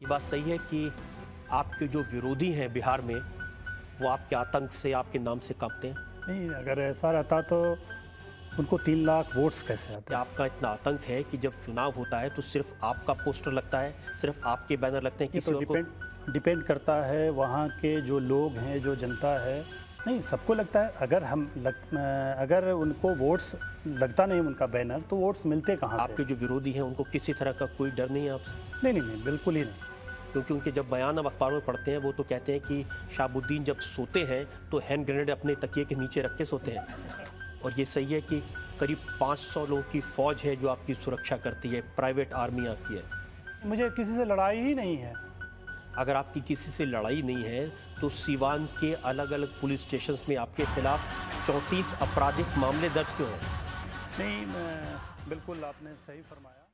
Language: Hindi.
ये बात सही है कि आपके जो विरोधी हैं बिहार में वो आपके आतंक से आपके नाम से कांपते हैं? नहीं अगर ऐसा रहता तो उनको तीन लाख वोट्स कैसे आते? आपका इतना आतंक है कि जब चुनाव होता है तो सिर्फ़ आपका पोस्टर लगता है सिर्फ़ आपके बैनर लगते हैं ये किसी तो डिपेंड डिपेंड करता है वहाँ के जो लोग हैं जो जनता है। नहीं सबको लगता है अगर हम लग, अगर उनको वोट्स लगता नहीं उनका बैनर तो वोट्स मिलते कहाँ से? आपके जो विरोधी हैं उनको किसी तरह का कोई डर नहीं है आपसे? नहीं नहीं नहीं बिल्कुल ही नहीं। क्योंकि उनके जब बयान हम अखबारों में पढ़ते हैं वो तो कहते हैं कि शाहबुद्दीन जब सोते हैं तो हैंड ग्रेनेड अपने तकिए के नीचे रख के सोते हैं। और ये सही है कि करीब 500 लोगों की फौज है जो आपकी सुरक्षा करती है प्राइवेट आर्मी आपकी है। मुझे किसी से लड़ाई ही नहीं है। अगर आपकी किसी से लड़ाई नहीं है तो सीवान के अलग अलग पुलिस स्टेशन में आपके खिलाफ चौंतीस आपराधिक मामले दर्ज क्यों हैं? नहीं मैं बिल्कुल आपने सही फरमाया।